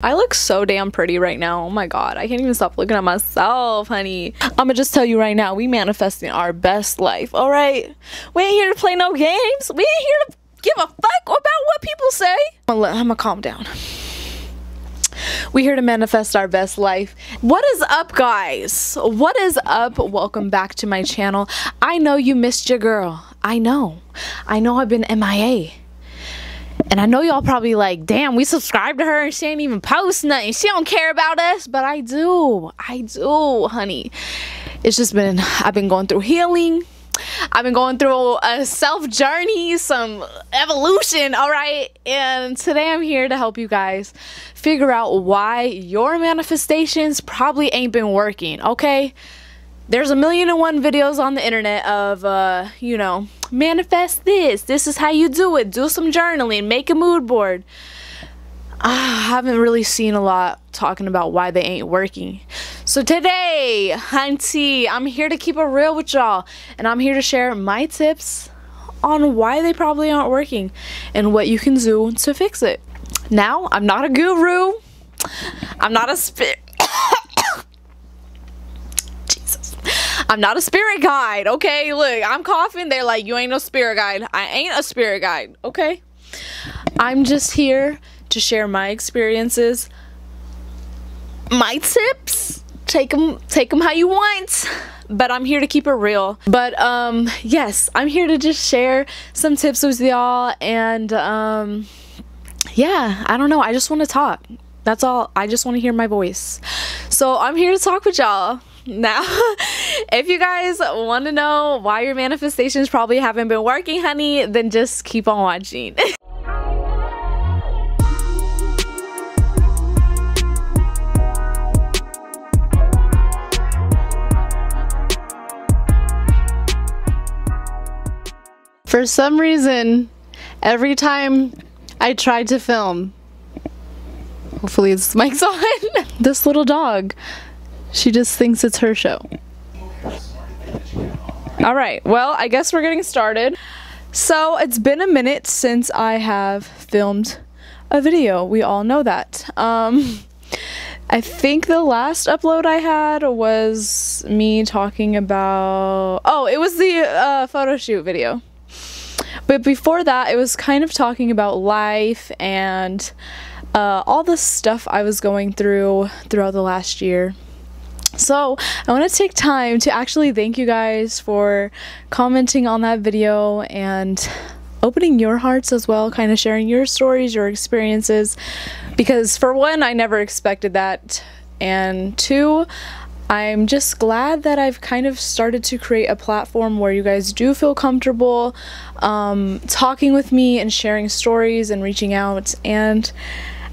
I look so damn pretty right now. Oh my god, I can't even stop looking at myself, honey. I'ma just tell you right now, we manifesting our best life, alright? We ain't here to play no games. We ain't here to give a fuck about what people say. I'm gonna, I'm gonna calm down. We here to manifest our best life. What is up, guys? What is up? Welcome back to my channel. I know you missed your girl. I know. I know I've been MIA. And I know y'all probably like, damn, we subscribed to her and she ain't even post nothing. She don't care about us, but I do. I do, honey. It's just been, I've been going through healing. I've been going through a self journey, some evolution, all right? And today I'm here to help you guys figure out why your manifestations probably ain't been working, okay? There's a million and one videos on the internet of, uh, you know, manifest this. This is how you do it. Do some journaling. Make a mood board. I haven't really seen a lot talking about why they ain't working. So today, hunty, I'm here to keep it real with y'all. And I'm here to share my tips on why they probably aren't working and what you can do to fix it. Now, I'm not a guru. I'm not a spirit. I'm not a spirit guide, okay? Look, I'm coughing. They're like, you ain't no spirit guide. I ain't a spirit guide, okay? I'm just here to share my experiences, my tips. Take them, take them how you want. But I'm here to keep it real. But um, yes, I'm here to just share some tips with y'all. And um, yeah, I don't know. I just want to talk. That's all. I just want to hear my voice. So I'm here to talk with y'all. Now, if you guys want to know why your manifestations probably haven't been working, honey, then just keep on watching. For some reason, every time I tried to film, hopefully this mic's on, this little dog she just thinks it's her show. Alright, well, I guess we're getting started. So, it's been a minute since I have filmed a video. We all know that. Um, I think the last upload I had was me talking about... Oh, it was the uh, photo shoot video. But before that, it was kind of talking about life and uh, all the stuff I was going through throughout the last year. So, I want to take time to actually thank you guys for commenting on that video and opening your hearts as well, kind of sharing your stories, your experiences. Because, for one, I never expected that. And two, I'm just glad that I've kind of started to create a platform where you guys do feel comfortable um, talking with me and sharing stories and reaching out. And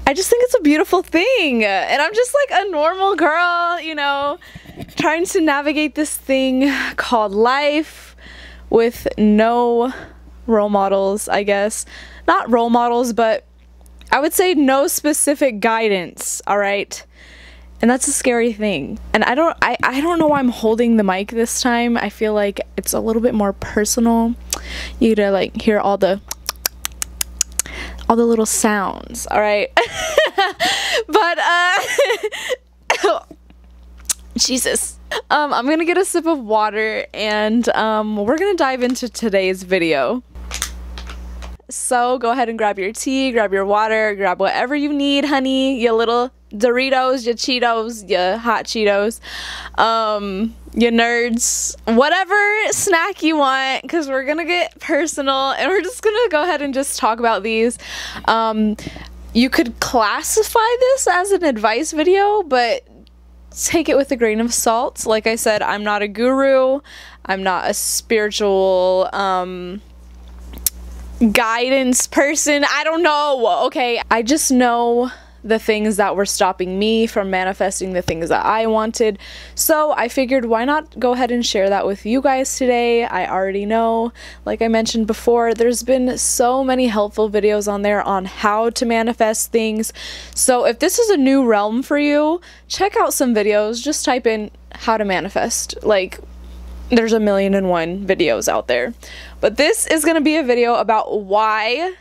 I just think it's a beautiful thing. And I'm just like a normal girl, you know, trying to navigate this thing called life with no role models, I guess. Not role models, but I would say no specific guidance, all right? And that's a scary thing. And I don't I, I don't know why I'm holding the mic this time. I feel like it's a little bit more personal. You get to like hear all the all the little sounds, all right? but, uh, Jesus. Um, I'm gonna get a sip of water and um, we're gonna dive into today's video. So go ahead and grab your tea, grab your water, grab whatever you need, honey, your little Doritos, your Cheetos, your hot Cheetos, um, your nerds, whatever snack you want, because we're gonna get personal and we're just gonna go ahead and just talk about these. Um, you could classify this as an advice video, but take it with a grain of salt. Like I said, I'm not a guru, I'm not a spiritual, um, guidance person. I don't know. Okay, I just know the things that were stopping me from manifesting the things that I wanted. So I figured why not go ahead and share that with you guys today. I already know, like I mentioned before, there's been so many helpful videos on there on how to manifest things. So if this is a new realm for you, check out some videos. Just type in how to manifest. Like there's a million and one videos out there. But this is to be a video about why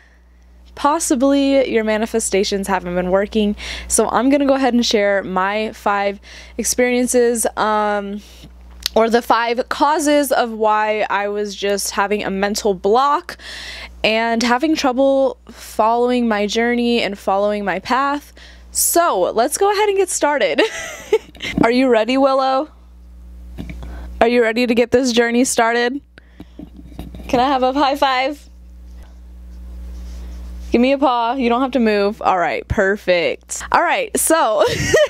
possibly your manifestations haven't been working. So I'm going to go ahead and share my five experiences. Um, or the five causes of why I was just having a mental block and having trouble following my journey and following my path. So let's go ahead and get started. Are you ready, Willow? Are you ready to get this journey started? Can I have a high five? Give me a paw. You don't have to move. All right, perfect. All right, so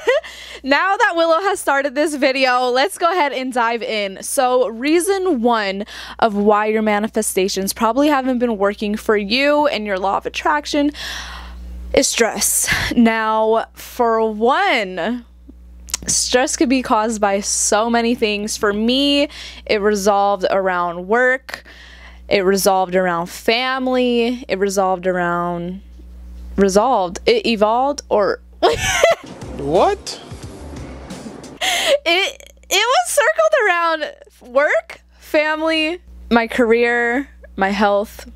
now that Willow has started this video, let's go ahead and dive in. So, reason one of why your manifestations probably haven't been working for you and your law of attraction is stress. Now, for one, stress could be caused by so many things. For me, it resolved around work it resolved around family. It resolved around resolved. It evolved or what? It it was circled around work, family, my career, my health,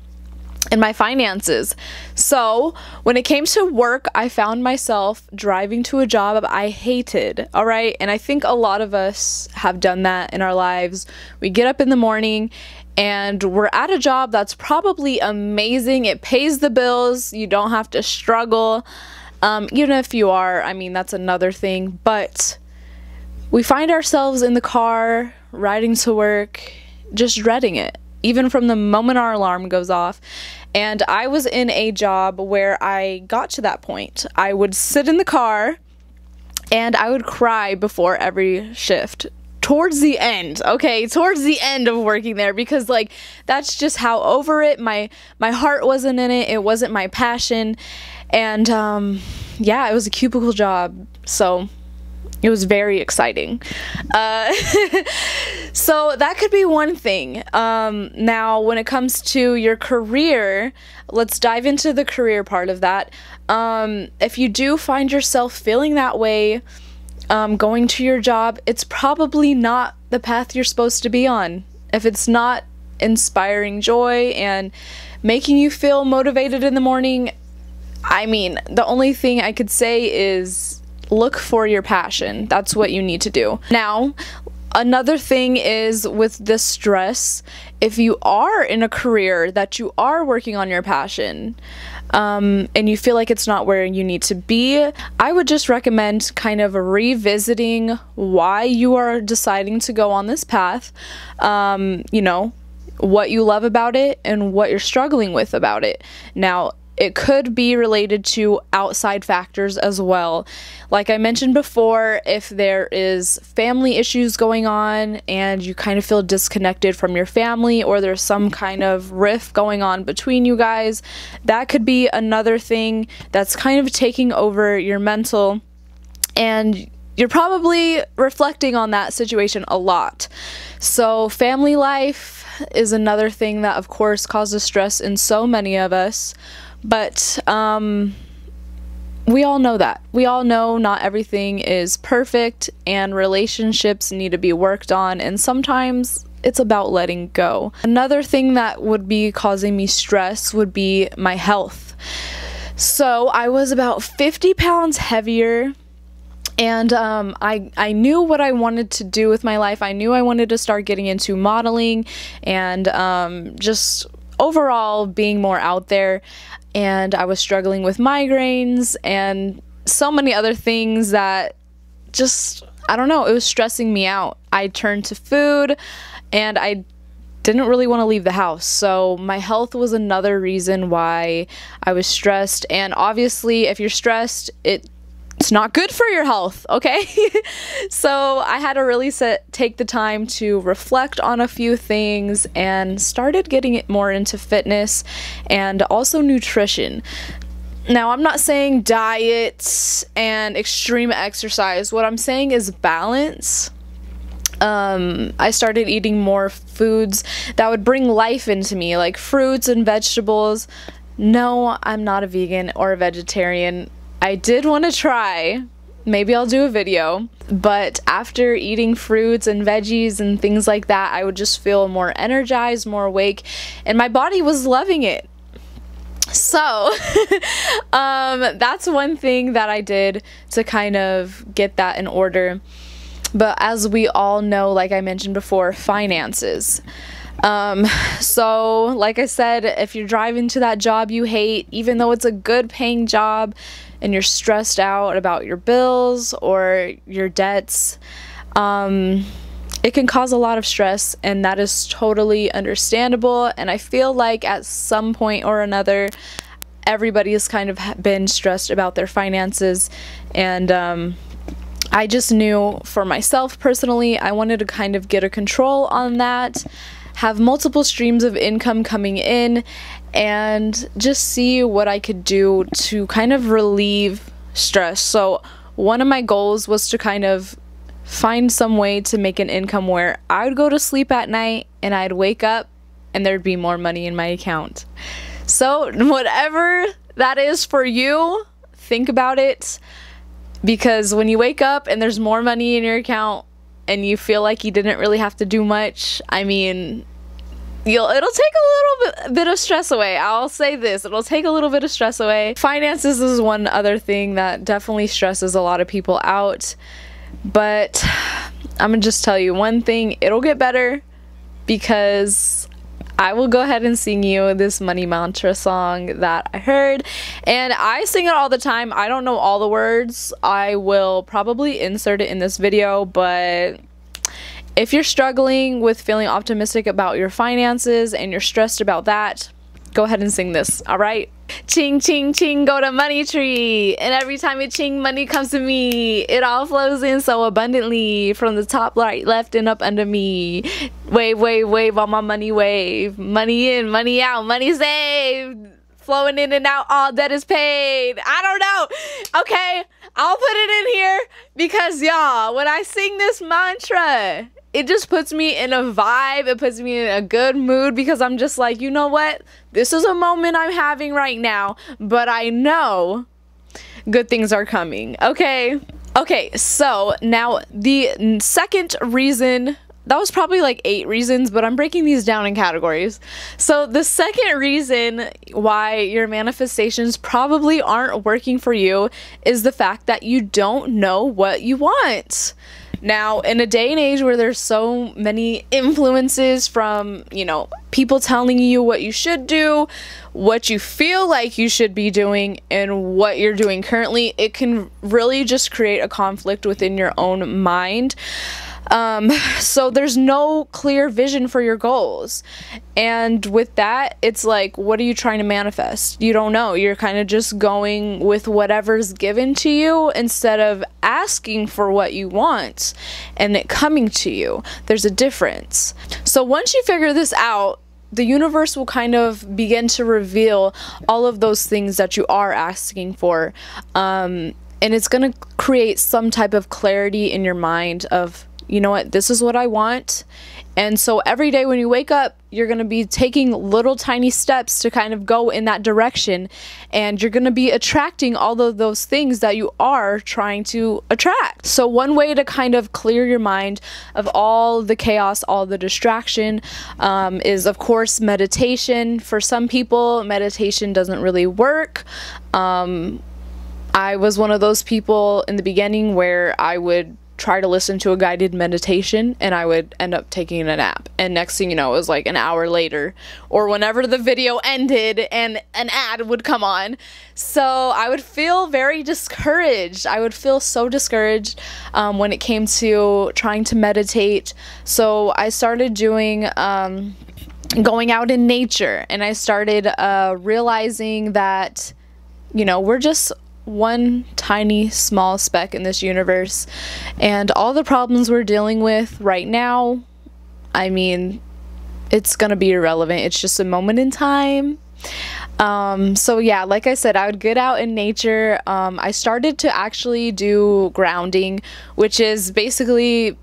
and my finances. So, when it came to work, I found myself driving to a job I hated, all right? And I think a lot of us have done that in our lives. We get up in the morning and we're at a job that's probably amazing. It pays the bills, you don't have to struggle. Um, even if you are, I mean, that's another thing. But we find ourselves in the car riding to work, just dreading it, even from the moment our alarm goes off. And I was in a job where I got to that point. I would sit in the car and I would cry before every shift towards the end okay towards the end of working there because like that's just how over it my my heart wasn't in it it wasn't my passion and um yeah it was a cubicle job so it was very exciting. Uh, so that could be one thing. Um, now, when it comes to your career, let's dive into the career part of that. Um, if you do find yourself feeling that way, um, going to your job, it's probably not the path you're supposed to be on. If it's not inspiring joy and making you feel motivated in the morning, I mean, the only thing I could say is look for your passion. That's what you need to do. Now, another thing is with this stress, if you are in a career that you are working on your passion, um, and you feel like it's not where you need to be, I would just recommend kind of revisiting why you are deciding to go on this path. Um, you know, what you love about it and what you're struggling with about it. Now, it could be related to outside factors as well. Like I mentioned before, if there is family issues going on and you kind of feel disconnected from your family or there's some kind of rift going on between you guys, that could be another thing that's kind of taking over your mental and you're probably reflecting on that situation a lot. So, family life is another thing that, of course, causes stress in so many of us. But um, we all know that. We all know not everything is perfect and relationships need to be worked on, and sometimes it's about letting go. Another thing that would be causing me stress would be my health. So I was about 50 pounds heavier and um, I I knew what I wanted to do with my life. I knew I wanted to start getting into modeling and um, just overall being more out there and I was struggling with migraines and so many other things that just I don't know, it was stressing me out. I turned to food and I didn't really want to leave the house. So, my health was another reason why I was stressed. And obviously, if you're stressed, it it's not good for your health, okay? so I had to really set, take the time to reflect on a few things and started getting more into fitness and also nutrition. Now, I'm not saying diets and extreme exercise. What I'm saying is balance. Um, I started eating more foods that would bring life into me, like fruits and vegetables. No, I'm not a vegan or a vegetarian. I did want to try. Maybe I'll do a video. But after eating fruits and veggies and things like that, I would just feel more energized, more awake, and my body was loving it. So, um, that's one thing that I did to kind of get that in order. But as we all know, like I mentioned before, finances. Um, so, like I said, if you're driving to that job you hate, even though it's a good paying job and you're stressed out about your bills or your debts, um, it can cause a lot of stress, and that is totally understandable. And I feel like at some point or another, everybody has kind of been stressed about their finances, and um, I just knew for myself personally, I wanted to kind of get a control on that have multiple streams of income coming in and just see what I could do to kind of relieve stress. So, one of my goals was to kind of find some way to make an income where I would go to sleep at night and I'd wake up and there'd be more money in my account. So, whatever that is for you, think about it because when you wake up and there's more money in your account and you feel like you didn't really have to do much, I mean, you'll it'll take a little bit, bit of stress away. I'll say this, it'll take a little bit of stress away. Finances is one other thing that definitely stresses a lot of people out. But I'm to just tell you one thing, it'll get better because I will go ahead and sing you this money mantra song that I heard. And I sing it all the time. I don't know all the words. I will probably insert it in this video, but if you're struggling with feeling optimistic about your finances and you're stressed about that, go ahead and sing this, all right? Ching, ching, ching, go to money tree. And every time it ching, money comes to me. It all flows in so abundantly from the top, right, left, and up under me. Wave, wave, wave, all my money wave. Money in, money out, money saved. Flowing in and out, all debt is paid. I don't know. Okay, I'll put it in here because, y'all, when I sing this mantra, it just puts me in a vibe. It puts me in a good mood because I'm just like, you know what? This is a moment I'm having right now, but I know good things are coming. Okay. Okay, so now the second reason that was probably like eight reasons, but I'm breaking these down in categories. So, the second reason why your manifestations probably aren't working for you is the fact that you don't know what you want. Now, in a day and age where there's so many influences from, you know, people telling you what you should do, what you feel like you should be doing, and what you're doing currently, it can really just create a conflict within your own mind. Um, so there's no clear vision for your goals. And with that, it's like, what are you trying to manifest? You don't know. You're kind of just going with whatever's given to you instead of asking for what you want and it coming to you. There's a difference. So once you figure this out, the universe will kind of begin to reveal all of those things that you are asking for. Um, and it's going to create some type of clarity in your mind of you know what, this is what I want. And so every day when you wake up, you're going to be taking little tiny steps to kind of go in that direction. And you're going to be attracting all of those things that you are trying to attract. So, one way to kind of clear your mind of all the chaos, all the distraction, um, is of course meditation. For some people, meditation doesn't really work. Um, I was one of those people in the beginning where I would try to listen to a guided meditation and I would end up taking a nap. And next thing you know, it was like an hour later or whenever the video ended and an ad would come on. So I would feel very discouraged. I would feel so discouraged um, when it came to trying to meditate. So I started doing. Um, going out in nature and I started uh, realizing that you know, we're just one tiny small speck in this universe. And all the problems we're dealing with right now, I mean, it's going to be irrelevant. It's just a moment in time. Um, so yeah, like I said, I would get out in nature. Um, I started to actually do grounding, which is basically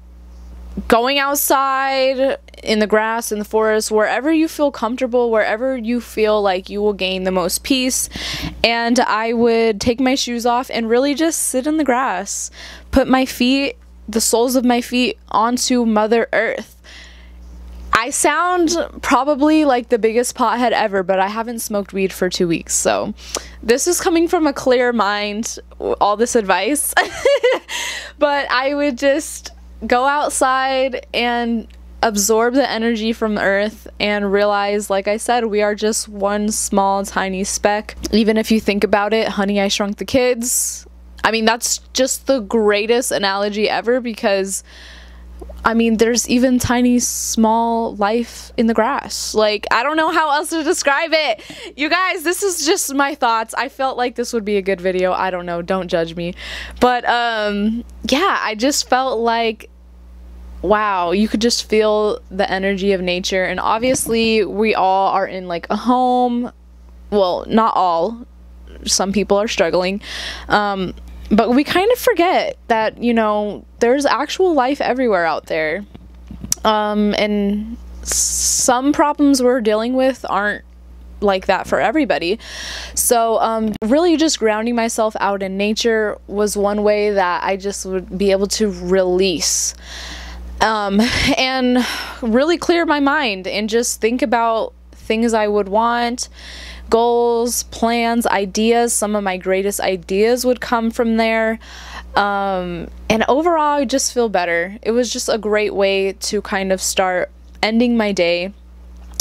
going outside in the grass, in the forest, wherever you feel comfortable, wherever you feel like you will gain the most peace. And I would take my shoes off and really just sit in the grass, put my feet, the soles of my feet onto Mother Earth. I sound probably like the biggest pothead ever, but I haven't smoked weed for two weeks. So this is coming from a clear mind, all this advice. but I would just go outside and absorb the energy from the earth and realize, like I said, we are just one small, tiny speck. Even if you think about it, honey, I shrunk the kids. I mean, that's just the greatest analogy ever because I mean, there's even tiny, small life in the grass. Like, I don't know how else to describe it. You guys, this is just my thoughts. I felt like this would be a good video. I don't know. Don't judge me. But, um, yeah, I just felt like, wow, you could just feel the energy of nature. And obviously, we all are in like a home. Well, not all. Some people are struggling. Um, but we kind of forget that you know there's actual life everywhere out there. Um, and some problems we're dealing with aren't like that for everybody. So um, really just grounding myself out in nature was one way that i just would be able to release. Um, and really clear my mind and just think about things i would want goals, plans, ideas. Some of my greatest ideas would come from there. Um, and overall, I just feel better. It was just a great way to kind of start ending my day.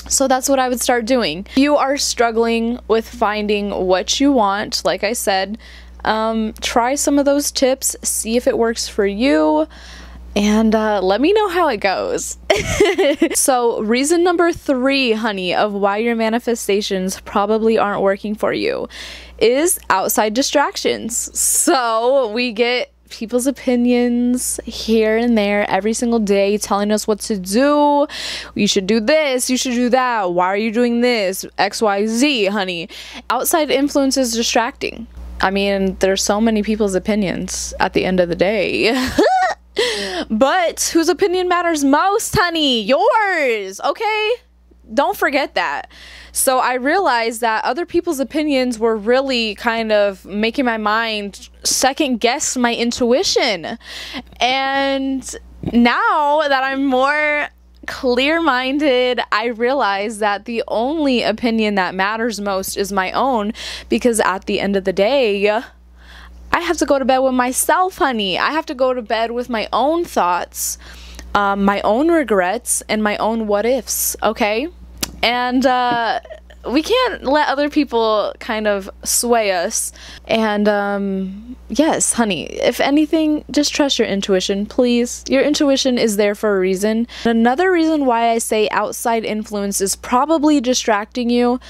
So that's what I would start doing. If you are struggling with finding what you want, like I said, um, try some of those tips, see if it works for you and uh, let me know how it goes. so, reason number three, honey, of why your manifestations probably aren't working for you is outside distractions. So, we get people's opinions here and there every single day telling us what to do. You should do this, you should do that. Why are you doing this? XYZ, honey. Outside influence is distracting. I mean, there's so many people's opinions at the end of the day. but whose opinion matters most, honey? Yours, okay? Don't forget that. So I realized that other people's opinions were really kind of making my mind second guess my intuition. And now that I'm more clear minded, I realize that the only opinion that matters most is my own because at the end of the day, I have to go to bed with myself, honey. I have to go to bed with my own thoughts, um, my own regrets, and my own what ifs, okay? And, uh, we can't let other people kind of sway us. And um, yes, honey, if anything, just trust your intuition, please. Your intuition is there for a reason. Another reason why I say outside influence is probably distracting you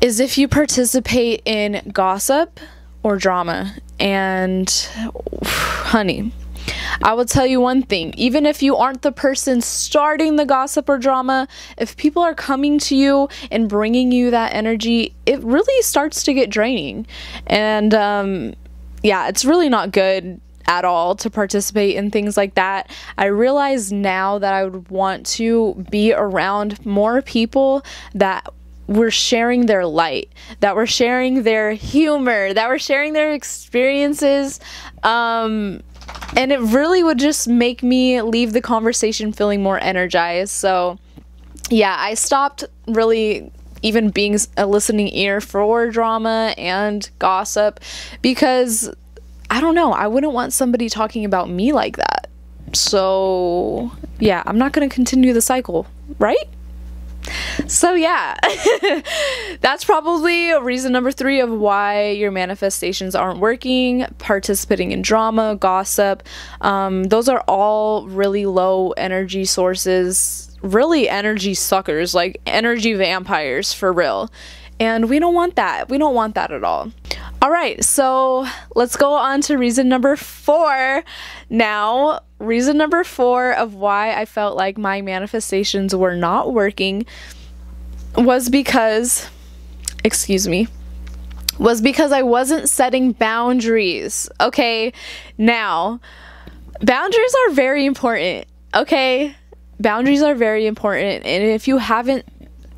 is if you participate in gossip or drama. And honey, I will tell you one thing even if you aren't the person starting the gossip or drama, if people are coming to you and bringing you that energy, it really starts to get draining. And um, yeah, it's really not good at all to participate in things like that. I realize now that I would want to be around more people that we're sharing their light, that we're sharing their humor, that we're sharing their experiences. Um, and it really would just make me leave the conversation feeling more energized. So, yeah, I stopped really even being a listening ear for drama and gossip because I don't know, I wouldn't want somebody talking about me like that. So, yeah, I'm not going to continue the cycle, right? So, yeah, that's probably reason number three of why your manifestations aren't working. Participating in drama, gossip, um, those are all really low energy sources, really energy suckers, like energy vampires for real. And we don't want that. We don't want that at all. All right, so let's go on to reason number four. Now, reason number four of why I felt like my manifestations were not working was because, excuse me, was because I wasn't setting boundaries. Okay, now, boundaries are very important. Okay, boundaries are very important. And if you haven't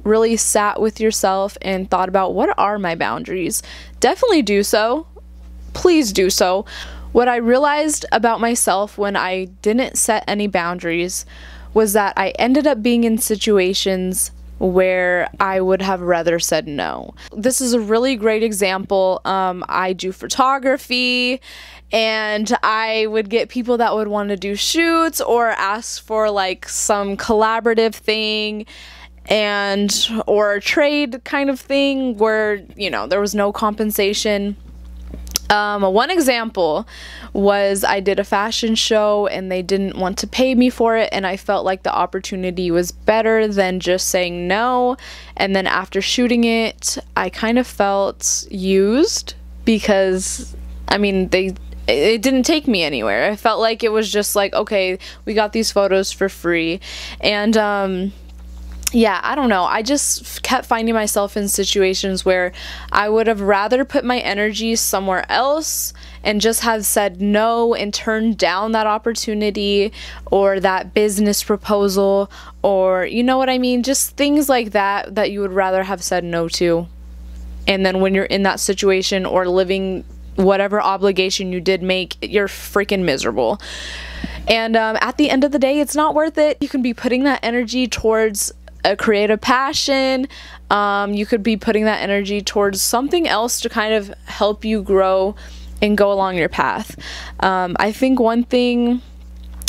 really sat with yourself and thought about what are my boundaries, definitely do so. Please do so. What I realized about myself when I didn't set any boundaries was that I ended up being in situations where I would have rather said no. This is a really great example. Um, I do photography and I would get people that would want to do shoots or ask for like some collaborative thing and or a trade kind of thing where you know there was no compensation um, one example was I did a fashion show and they didn't want to pay me for it, and I felt like the opportunity was better than just saying no. And then after shooting it, I kind of felt used because, I mean, they it didn't take me anywhere. I felt like it was just like, okay, we got these photos for free. And um yeah, I don't know. I just kept finding myself in situations where I would have rather put my energy somewhere else and just have said no and turned down that opportunity or that business proposal or you know what I mean? Just things like that that you would rather have said no to. And then when you're in that situation or living whatever obligation you did make, you're freaking miserable. And um, at the end of the day, it's not worth it. You can be putting that energy towards a creative passion. Um, you could be putting that energy towards something else to kind of help you grow and go along your path. Um, I think one thing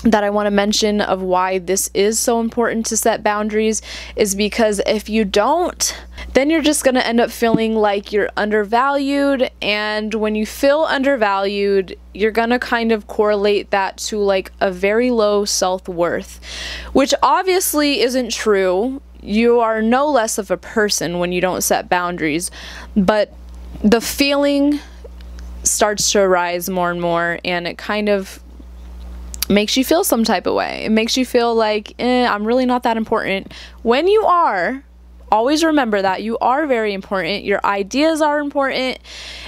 that I want to mention of why this is so important to set boundaries is because if you don't, then you're just going to end up feeling like you're undervalued. And when you feel undervalued, you're going to kind of correlate that to like a very low self worth, which obviously isn't true you are no less of a person when you don't set boundaries, but the feeling starts to arise more and more, and it kind of makes you feel some type of way. It makes you feel like, eh, I'm really not that important. When you are, always remember that you are very important. Your ideas are important,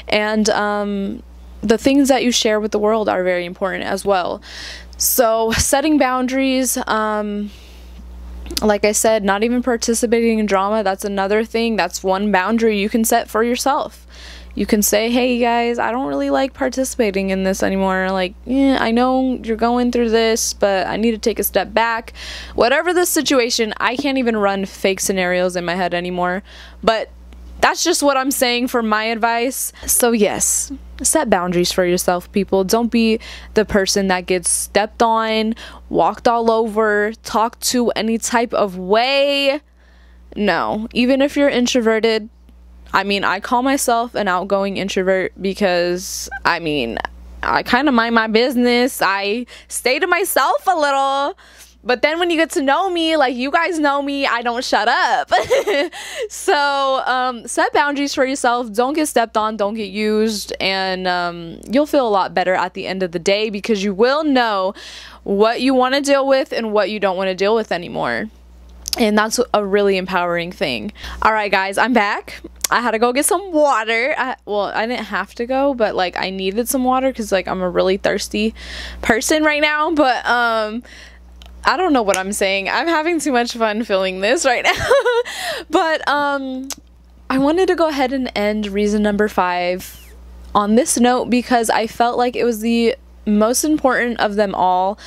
and um, the things that you share with the world are very important as well. So, setting boundaries. Um, like I said, not even participating in drama, that's another thing. That's one boundary you can set for yourself. You can say, hey guys, I don't really like participating in this anymore. Like, yeah, I know you're going through this, but I need to take a step back. Whatever the situation, I can't even run fake scenarios in my head anymore. But that's just what I'm saying for my advice. So, yes, set boundaries for yourself, people. Don't be the person that gets stepped on, walked all over, talked to any type of way. No, even if you're introverted, I mean, I call myself an outgoing introvert because, I mean, I kind of mind my business. I stay to myself a little. But then when you get to know me, like you guys know me, I don't shut up. so um, set boundaries for yourself. Don't get stepped on. Don't get used. And um, you'll feel a lot better at the end of the day because you will know what you want to deal with and what you don't want to deal with anymore. And that's a really empowering thing. All right, guys, I'm back. I had to go get some water. I, well, I didn't have to go, but like I needed some water because like I'm a really thirsty person right now. But um, I don't know what I'm saying. I'm having too much fun filming this right now. but um I wanted to go ahead and end reason number 5 on this note because I felt like it was the most important of them all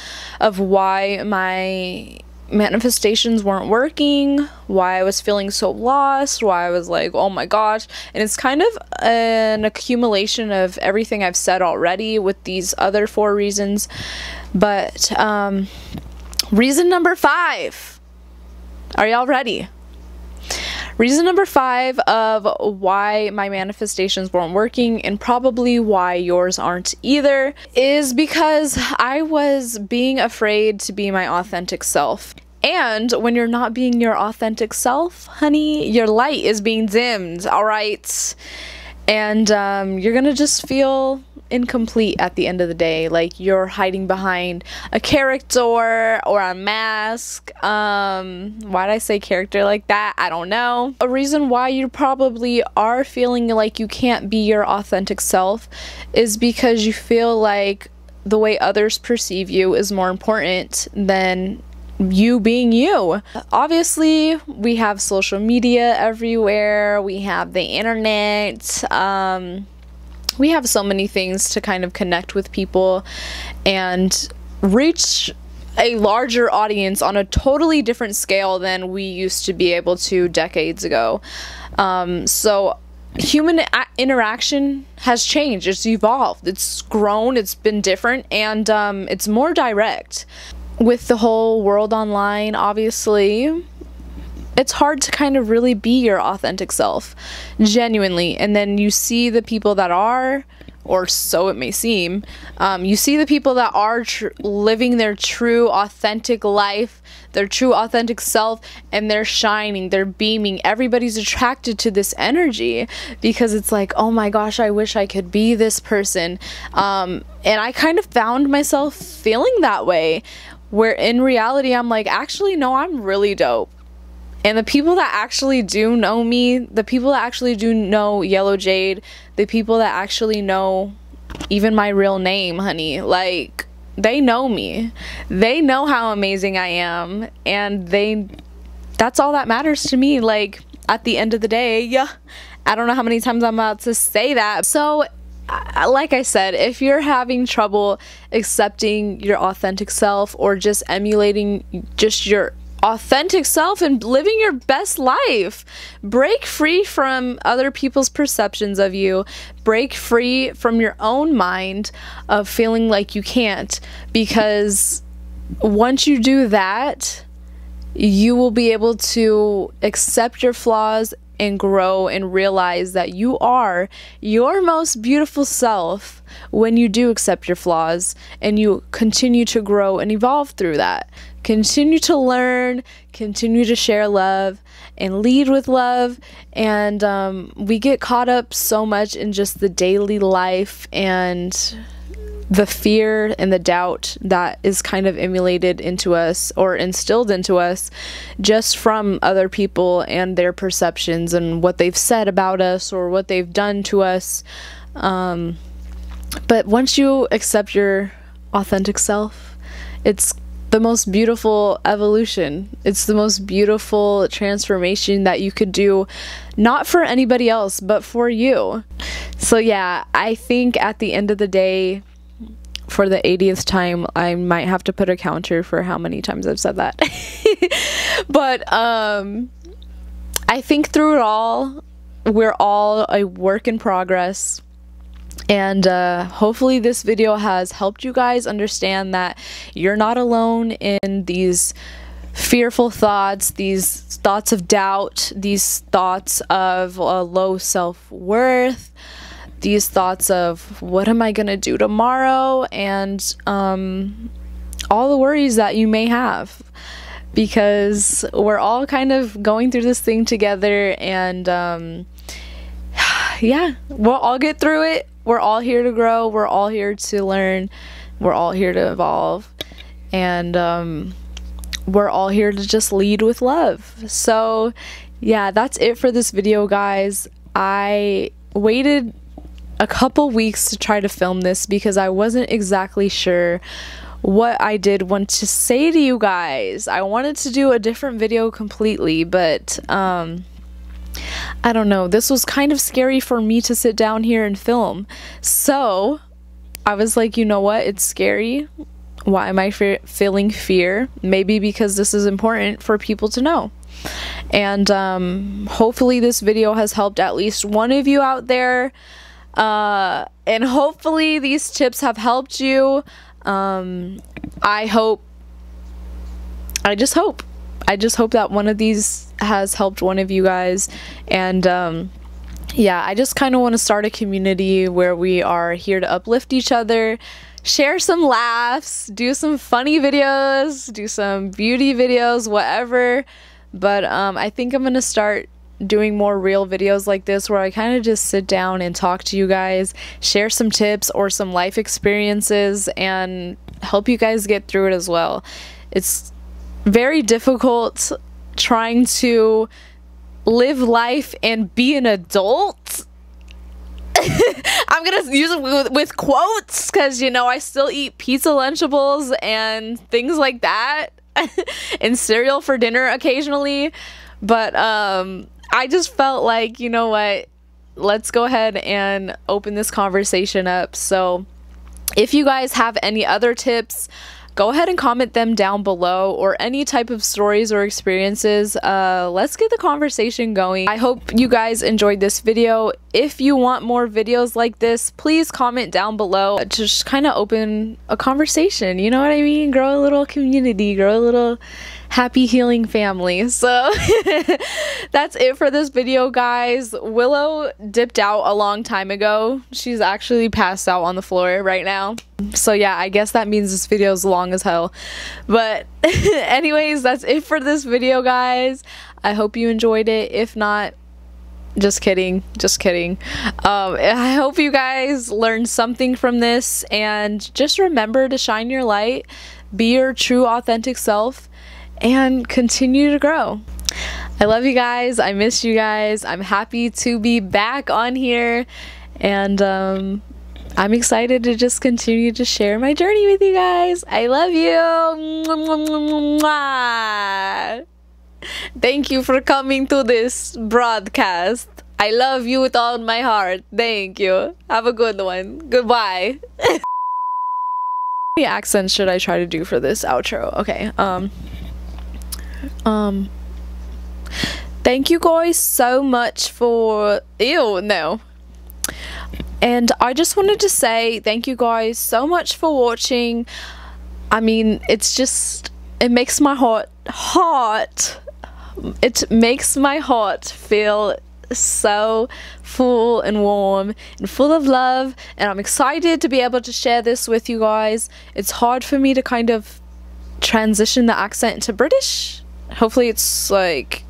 of why my manifestations weren't working, why I was feeling so lost, why I was like, oh my gosh. And it's kind of an accumulation of everything I've said already with these other four reasons. But um Reason number five. Are y'all ready? Reason number five of why my manifestations weren't working and probably why yours aren't either is because I was being afraid to be my authentic self. And when you're not being your authentic self, honey, your light is being dimmed, all right? And um, you're gonna just feel incomplete at the end of the day. Like you're hiding behind a character or a mask. Um, why did I say character like that? I don't know. A reason why you probably are feeling like you can't be your authentic self is because you feel like the way others perceive you is more important than you being you. Obviously, we have social media everywhere, we have the internet. Um, we have so many things to kind of connect with people and reach a larger audience on a totally different scale than we used to be able to decades ago. Um, so human interaction has changed it's evolved it's grown it's been different and um, it's more direct with the whole world online obviously it's hard to kind of really be your authentic self genuinely. And then you see the people that are or so it may seem um, you see the people that are living their true authentic life their true authentic self and they're shining they're beaming. Everybody's attracted to this energy because it's like oh my gosh i wish i could be this person. Um, and i kind of found myself feeling that way where in reality i'm like actually no i'm really dope and the people that actually do know me, the people that actually do know Yellow Jade, the people that actually know even my real name, honey, like they know me. They know how amazing I am and they that's all that matters to me like at the end of the day. Yeah. I don't know how many times I'm about to say that. So like I said, if you're having trouble accepting your authentic self or just emulating just your authentic self and living your best life. Break free from other people's perceptions of you. Break free from your own mind of feeling like you can't. Because once you do that, you will be able to accept your flaws and grow and realize that you are your most beautiful self when you do accept your flaws and you continue to grow and evolve through that continue to learn, continue to share love, and lead with love. And um, we get caught up so much in just the daily life and the fear and the doubt that is kind of emulated into us or instilled into us just from other people and their perceptions and what they've said about us or what they've done to us. Um, but once you accept your authentic self, it's the most beautiful evolution. It's the most beautiful transformation that you could do, not for anybody else, but for you. So, yeah, I think at the end of the day, for the 80th time, I might have to put a counter for how many times I've said that. but um, I think through it all, we're all a work in progress and uh, hopefully, this video has helped you guys understand that you're not alone in these fearful thoughts, these thoughts of doubt, these thoughts of uh, low self worth, these thoughts of what am I going to do tomorrow, and um, all the worries that you may have. Because we're all kind of going through this thing together, and um, yeah, we'll all get through it we're all here to grow. We're all here to learn. We're all here to evolve. And um, we're all here to just lead with love. So, yeah, that's it for this video, guys. I waited a couple weeks to try to film this because I wasn't exactly sure what I did want to say to you guys. I wanted to do a different video completely, but um I don't know, this was kind of scary for me to sit down here and film. So I was like, you know what? It's scary. Why am I fe- feeling fear? Maybe because this is important for people to know. And um, hopefully, this video has helped at least one of you out there. Uh, and hopefully, these tips have helped you. Um, I hope. I just hope. I just hope that one of these has helped one of you guys. And um, yeah, I just kind of want to start a community where we are here to uplift each other, share some laughs, do some funny videos, do some beauty videos, whatever. But um, I think I'm going to start doing more real videos like this where I kind of just sit down and talk to you guys, share some tips or some life experiences, and help you guys get through it as well. It's very difficult trying to live life and be an adult. I'm gonna use it with, with quotes because you know I still eat pizza Lunchables and things like that, and cereal for dinner occasionally. But um, I just felt like you know what, let's go ahead and open this conversation up. So, if you guys have any other tips go ahead and comment them down below or any type of stories or experiences. Uh, let's get the conversation going. I hope you guys enjoyed this video. If you want more videos like this, please comment down below. Just kind of open a conversation. You know what I mean? Grow a little community, grow a little happy healing family. So that's it for this video, guys. Willow dipped out a long time ago. She's actually passed out on the floor right now. So yeah, I guess that means this video is long as hell. But anyways, that's it for this video, guys. I hope you enjoyed it. If not, just kidding just kidding um, i hope you guys learned something from this and just remember to shine your light be your true authentic self and continue to grow. I love you guys. I miss you guys. I'm happy to be back on here. And um, I'm excited to just continue to share my journey with you guys. I love you. Thank you for coming to this broadcast. I love you with all my heart. Thank you. Have a good one. Goodbye. Many accents should I try to do for this outro? Okay. Um um, thank you guys so much for. Ew, no. And I just wanted to say thank you guys so much for watching. I mean, it's just. It makes my heart. Heart. It makes my heart feel so full and warm and full of love and I'm excited to be able to share this with you guys. It's hard for me to kind of transition the accent to British hopefully it's like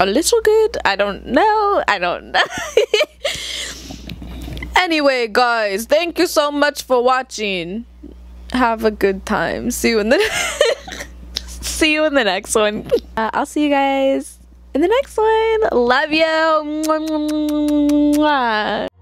a little good. I don't know. I don't know. anyway, guys, thank you so much for watching. Have a good time. See you in the see you in the next one. Uh, I'll see you guys in the next one. Love you.